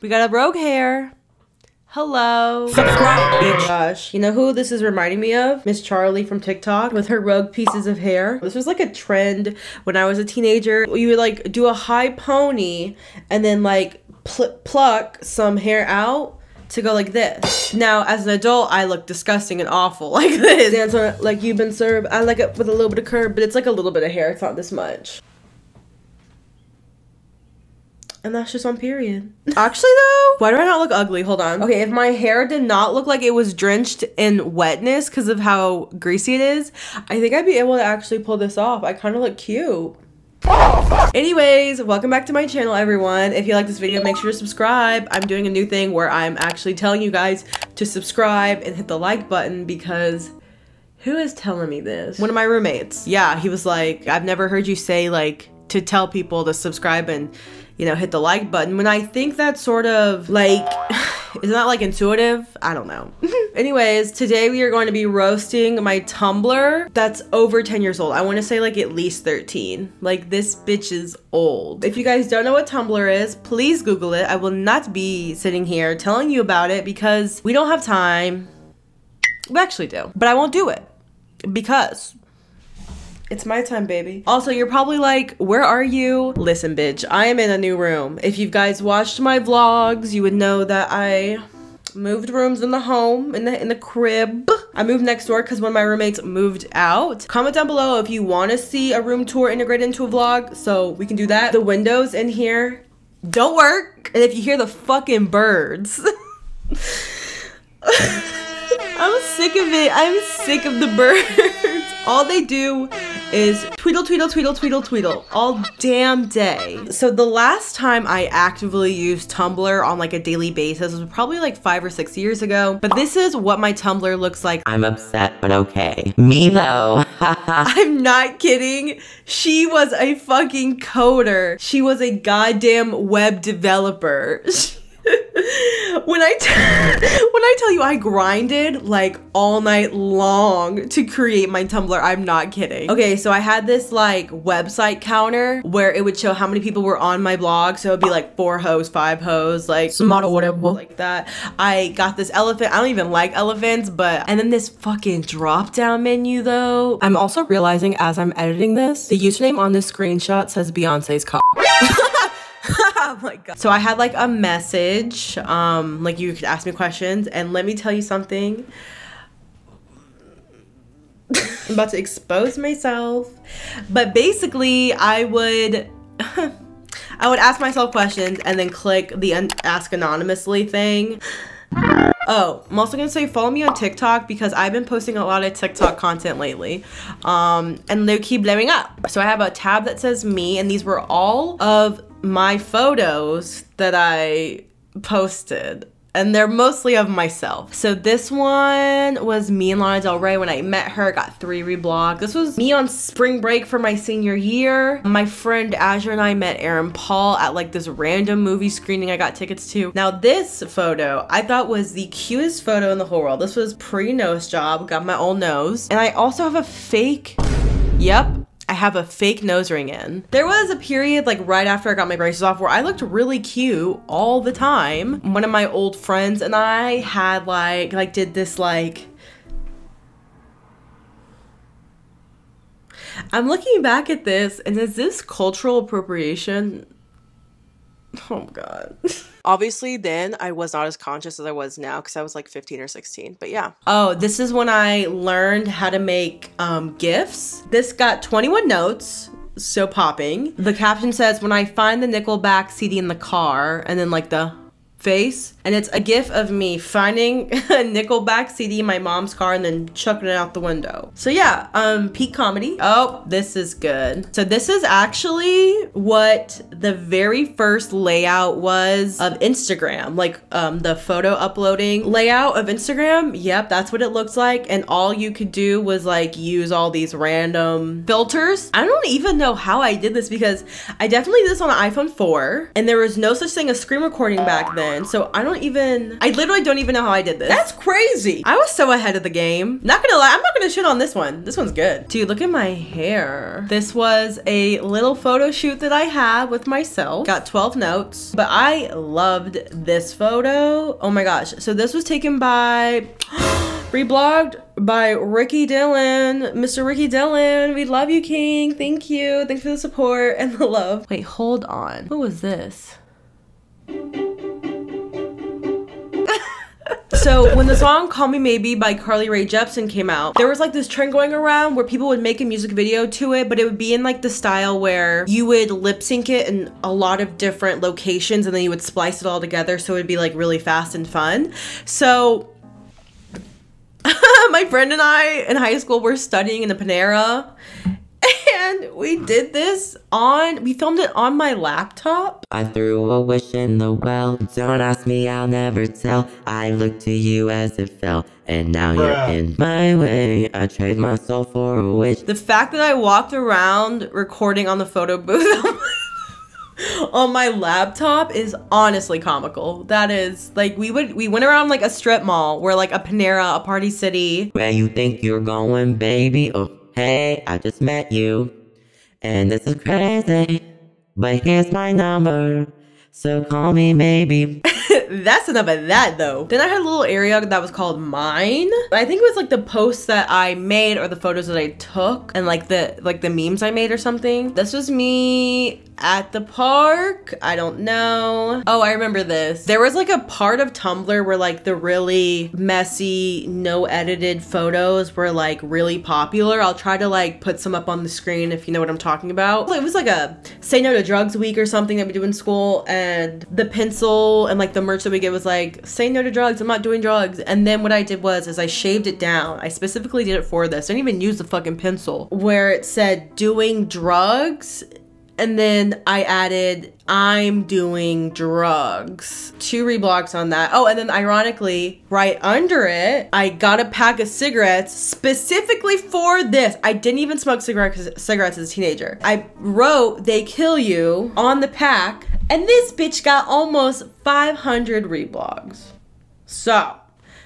We got a rogue hair. Hello. Subscribe, oh bitch. Gosh, you know who this is reminding me of? Miss Charlie from TikTok with her rogue pieces of hair. This was like a trend when I was a teenager. You would like do a high pony and then like pl pluck some hair out to go like this. Now, as an adult, I look disgusting and awful like this. Answer like you've been served. I like it with a little bit of curve, but it's like a little bit of hair. It's not this much. And that's just on period. Actually though, why do I not look ugly? Hold on. Okay, if my hair did not look like it was drenched in wetness because of how greasy it is, I think I'd be able to actually pull this off. I kind of look cute. Anyways, welcome back to my channel, everyone. If you like this video, make sure to subscribe. I'm doing a new thing where I'm actually telling you guys to subscribe and hit the like button because who is telling me this? One of my roommates. Yeah, he was like, I've never heard you say like to tell people to subscribe and you know, hit the like button. When I think that's sort of like, is that like intuitive? I don't know. Anyways, today we are going to be roasting my Tumblr that's over 10 years old. I want to say like at least 13. Like this bitch is old. If you guys don't know what Tumblr is, please Google it. I will not be sitting here telling you about it because we don't have time. We actually do, but I won't do it because it's my time, baby. Also, you're probably like, where are you? Listen, bitch, I am in a new room. If you guys watched my vlogs, you would know that I moved rooms in the home, in the in the crib. I moved next door because one of my roommates moved out. Comment down below if you want to see a room tour integrated into a vlog so we can do that. The windows in here don't work. And if you hear the fucking birds, I'm sick of it. I'm sick of the birds. All they do is tweedle, tweedle, tweedle, tweedle, tweedle all damn day. So the last time I actively used Tumblr on like a daily basis was probably like five or six years ago. But this is what my Tumblr looks like. I'm upset, but okay. Me though. I'm not kidding. She was a fucking coder. She was a goddamn web developer. when I when I tell you I grinded like all night long to create my Tumblr, I'm not kidding. Okay, so I had this like website counter where it would show how many people were on my blog. So it'd be like four hoes, five hoes, like some model, whatever like that. I got this elephant. I don't even like elephants, but and then this fucking drop down menu though. I'm also realizing as I'm editing this, the username on this screenshot says Beyonce's cock. oh my god. So I had like a message, um, like you could ask me questions, and let me tell you something. I'm about to expose myself. But basically, I would I would ask myself questions and then click the ask anonymously thing. Oh, I'm also gonna say follow me on TikTok because I've been posting a lot of TikTok content lately. Um, and they keep blowing up. So I have a tab that says me, and these were all of my photos that I posted and they're mostly of myself. So this one was me and Lana Del Rey when I met her, got three reblogged. This was me on spring break for my senior year. My friend Azure and I met Aaron Paul at like this random movie screening I got tickets to. Now this photo I thought was the cutest photo in the whole world. This was pre-nose job, got my old nose. And I also have a fake, yep, I have a fake nose ring in. There was a period like right after I got my braces off where I looked really cute all the time. One of my old friends and I had like, like did this like, I'm looking back at this and is this cultural appropriation? Oh god. Obviously, then I was not as conscious as I was now because I was like 15 or 16. But yeah. Oh, this is when I learned how to make um, GIFs. This got 21 notes. So popping. The caption says, When I find the Nickelback CD in the car, and then like the face and it's a gif of me finding a nickelback cd in my mom's car and then chucking it out the window. So yeah um peak comedy. Oh this is good. So this is actually what the very first layout was of instagram. Like um the photo uploading layout of instagram. Yep that's what it looks like. And all you could do was like use all these random filters. I don't even know how i did this because i definitely did this on an iphone 4 and there was no such thing as screen recording back then So I don't even, I literally don't even know how I did this. That's crazy. I was so ahead of the game. Not gonna lie, I'm not gonna shit on this one. This one's good. Dude, look at my hair. This was a little photo shoot that I had with myself. Got 12 notes, but I loved this photo. Oh my gosh. So this was taken by reblogged by Ricky Dillon. Mr. Ricky Dillon, we love you, King. Thank you. Thanks for the support and the love. Wait, hold on. What was this? So when the song Call Me Maybe by Carly Rae Jepsen came out, there was like this trend going around where people would make a music video to it, but it would be in like the style where you would lip sync it in a lot of different locations and then you would splice it all together so it'd be like really fast and fun. So my friend and I in high school were studying in the Panera and we did this on we filmed it on my laptop I threw a wish in the well. Don't ask me, I'll never tell. I looked to you as it fell, and now you're in my way. I trade my soul for a wish. the fact that i walked around recording on the photo booth on my laptop is honestly comical that is like we would we went around like a strip mall where like a panera a party city Where you think you're going, baby? Oh, hey, I just met you. And this is crazy. But here's my number. So call me maybe. that's enough of that though. Then I had a little area that was called mine. I think it was like the posts that I made or the photos that I took and like the like the memes I made or something. This was me at the park. I don't know. Oh, I remember this. There was like a part of Tumblr where like the really messy, no edited photos were like really popular. I'll try to like put some up on the screen if you know what I'm talking about. It was like a say no to drugs week or something that we do in school and the pencil and like the merch that we get was like say no to drugs. I'm not doing drugs. And then what I did was is I shaved it down. I specifically did it for this. I didn't even use the fucking pencil where it said doing drugs and then I added I'm doing drugs. Two reblogs on that. Oh, and then ironically, right under it, I got a pack of cigarettes specifically for this. I didn't even smoke cigarettes cigarettes as a teenager. I wrote they kill you on the pack, and this bitch got almost 500 reblogs. So,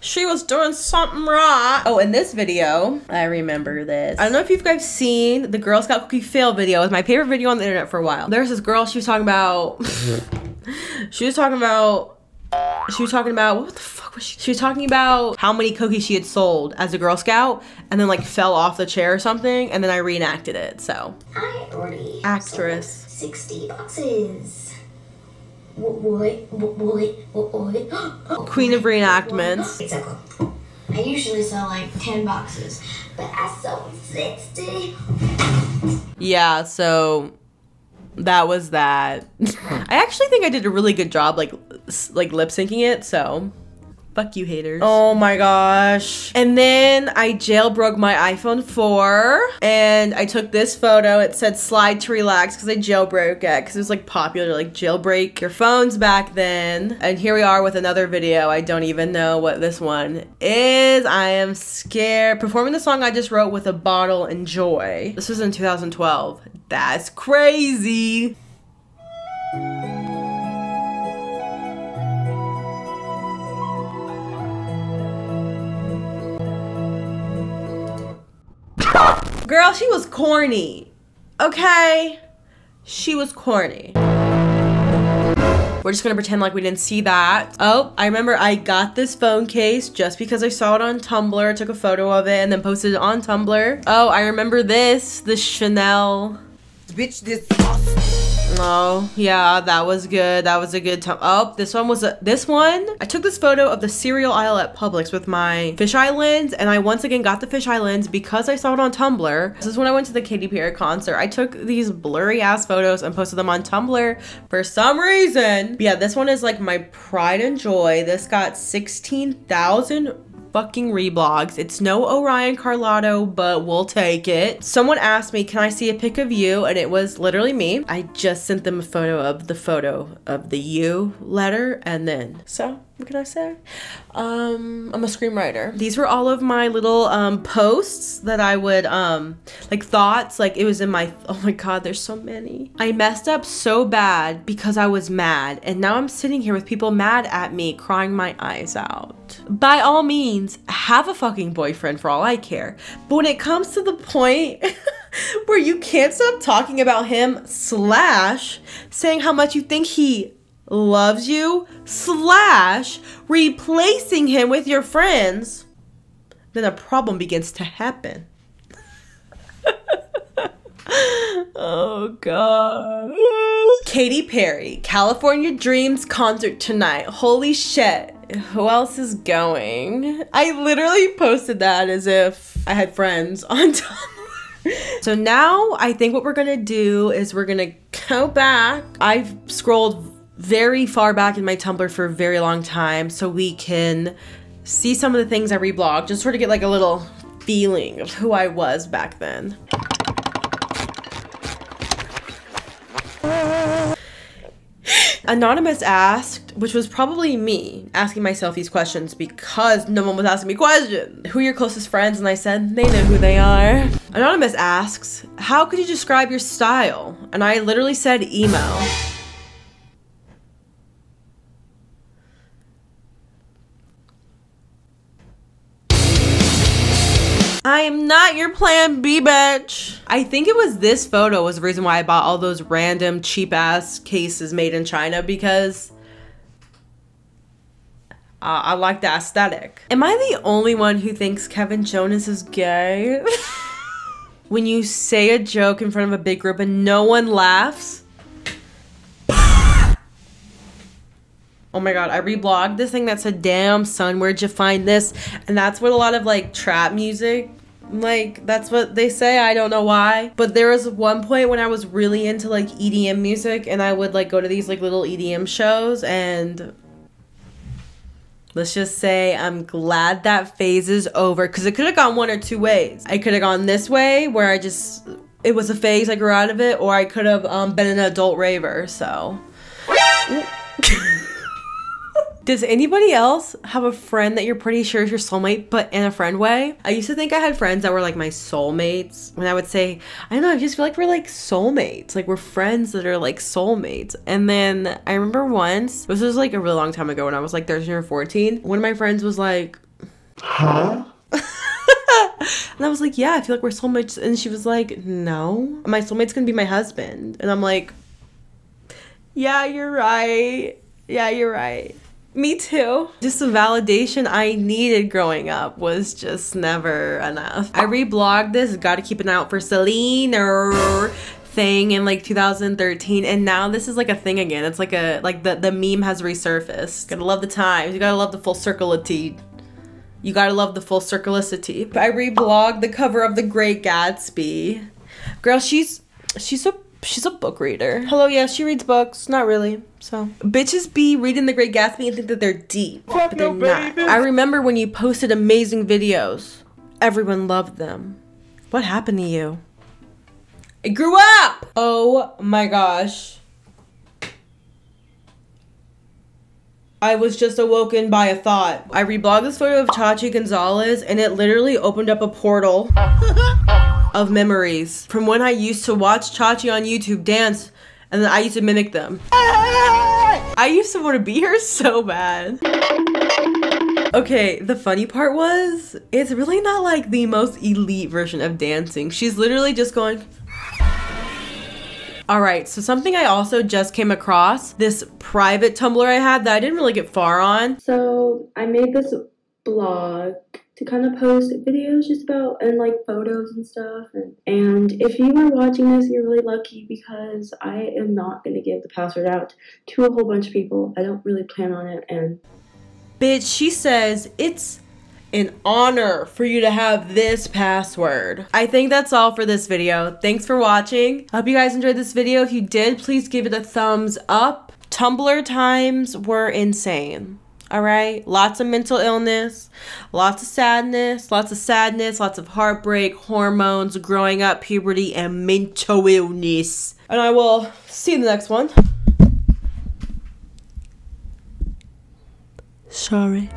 she was doing something right. Oh, in this video, I remember this. I don't know if you guys seen the Girl Scout cookie fail video. It was my favorite video on the internet for a while. There's this girl, she was talking about, she was talking about, she was talking about, what the fuck was she? She was talking about how many cookies she had sold as a Girl Scout and then like fell off the chair or something. And then I reenacted it, so. I already Actress. sold 60 boxes. What, what, what, what, what, what? Queen of reenactments. Exactly. I usually sell like 10 boxes, but I sold 60. Yeah, so that was that. I actually think I did a really good job like like lip syncing it, so fuck you haters. Oh my gosh. And then I jailbroke my iPhone 4 and I took this photo. It said slide to relax cuz I jailbroke it cuz it was like popular to like jailbreak your phones back then. And here we are with another video. I don't even know what this one is. I am scared. Performing the song I just wrote with a bottle and joy. This was in 2012. That's crazy. Girl, she was corny. Okay? She was corny. We're just gonna pretend like we didn't see that. Oh, I remember I got this phone case just because I saw it on Tumblr, took a photo of it, and then posted it on Tumblr. Oh, I remember this, the Chanel. Bitch, this Oh, yeah, that was good. That was a good time. Oh, this one was a this one. I took this photo of the cereal aisle at Publix with my fisheye lens, and I once again got the fisheye lens because I saw it on Tumblr. This is when I went to the Katy Perry concert. I took these blurry ass photos and posted them on Tumblr for some reason. But yeah, this one is like my pride and joy. This got 16,000 fucking reblogs. It's no Orion Carloto, but we'll take it. Someone asked me, Can I see a pic of you? And it was literally me. I just sent them a photo of the photo of the you letter, and then so what can I say? Um, I'm a screenwriter. These were all of my little um, posts that I would um, like thoughts. Like it was in my. Oh my god, there's so many. I messed up so bad because I was mad, and now I'm sitting here with people mad at me, crying my eyes out. By all means, have a fucking boyfriend for all I care. But when it comes to the point. where you can't stop talking about him slash saying how much you think he loves you slash replacing him with your friends, then a problem begins to happen. oh god. Katy Perry, California Dreams concert tonight. Holy shit. Who else is going? I literally posted that as if I had friends on Tumblr. So now I think what we're gonna do is we're gonna go back. I've scrolled very far back in my Tumblr for a very long time so we can see some of the things I reblogged, just sort of get like a little feeling of who I was back then. Anonymous asked, which was probably me asking myself these questions because no one was asking me questions. Who are your closest friends? And I said, they know who they are. Anonymous asks, how could you describe your style? And I literally said emo. I am not your plan B, bitch. I think it was this photo was the reason why I bought all those random cheap ass cases made in China because uh, I like the aesthetic. Am I the only one who thinks Kevin Jonas is gay? when you say a joke in front of a big group and no one laughs, Oh my god, I reblogged this thing that said, damn son, where'd you find this? And that's what a lot of like trap music like that's what they say. I don't know why. But there was one point when i was really into like edm music and i would like go to these like little edm shows and let's just say i'm glad that phase is over because it could have gone one or two ways. I could have gone this way where i just it was a phase i grew out of it or i could have um, been an adult raver so Does anybody else have a friend that you're pretty sure is your soulmate, but in a friend way? I used to think I had friends that were like my soulmates. When I would say, I don't know, I just feel like we're like soulmates. Like we're friends that are like soulmates. And then I remember once, this was like a really long time ago when I was like 13 or 14, one of my friends was like, Huh? and I was like, Yeah, I feel like we're soulmates. And she was like, No, my soulmate's gonna be my husband. And I'm like, Yeah, you're right. Yeah, you're right. Me too. Just the validation I needed growing up was just never enough. I reblogged this, gotta keep an eye out for Selena thing in like 2013 and now this is like a thing again. It's like a like the, the meme has resurfaced. Gotta love the times. You gotta love the full circleity. You gotta love the full circlicity. I reblogged the cover of The Great Gatsby. Girl, she's she's a she's a book reader. Hello, yeah, she reads books. Not really. So bitches be reading The Great Gatsby and think that they're deep, Fuck but they're no, not. I remember when you posted amazing videos. Everyone loved them. What happened to you? I grew up. Oh my gosh. I was just awoken by a thought. I reblogged this photo of Chachi Gonzalez and it literally opened up a portal. of memories from when I used to watch Chachi on YouTube dance and then I used to mimic them. I used to want to be her so bad. Okay, the funny part was, it's really not like the most elite version of dancing. She's literally just going. All right, so something I also just came across, this private Tumblr I had that I didn't really get far on. So I made this blog to kind of post videos just about and like photos and stuff and, and if you are watching this you're really lucky because i am not going to give the password out to a whole bunch of people i don't really plan on it and bitch she says it's an honor for you to have this password. I think that's all for this video. Thanks for watching. I hope you guys enjoyed this video. If you did, please give it a thumbs up. Tumblr times were insane. All right. Lots of mental illness, lots of sadness, lots of sadness, lots of heartbreak, hormones, growing up, puberty, and mental illness. And I will see you in the next one. Sorry.